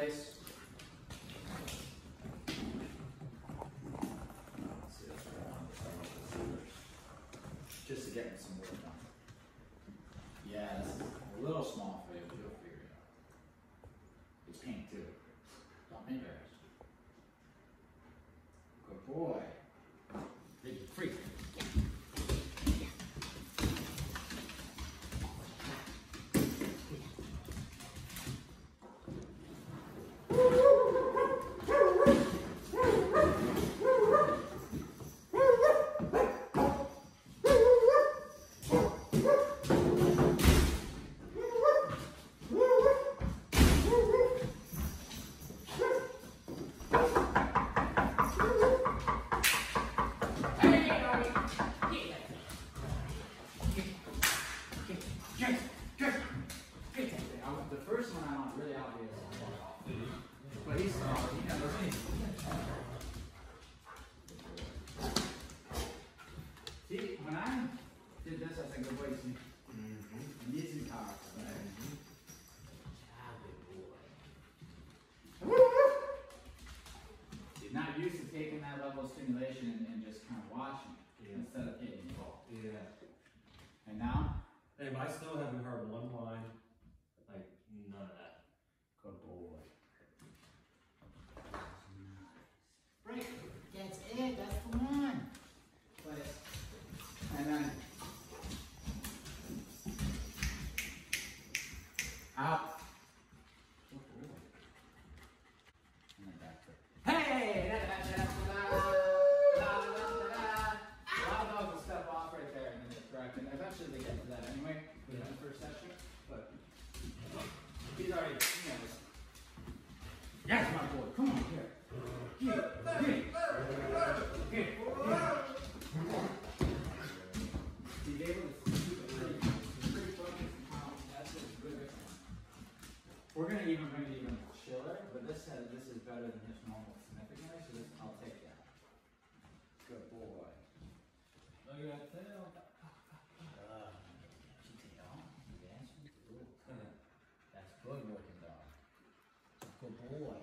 place. Just to get some work done. Yeah, a little small for you, but you'll figure it out. It's pink too. Don't be embarrassed. Good boy. Big freak. The first one I want really obvious. But he's small. He knows me. See, when I did this, I said, good boy, you see. And these are powerful, right? He's not used to taking that level of stimulation and, and just kind of watching Yeah. instead of getting involved. Yeah. And now, Hey, I still haven't heard one Out. Hey! Eventually they get to that anyway, yeah. the first session. But he's already, he knows. That's my boy. Come on here. Here. Even bring it even chiller, but this has, this is better than his normal significantly, so this, I'll take that. Good boy. Look at that tail. Uh, she tail, yes, good. That's good working dog. Good boy.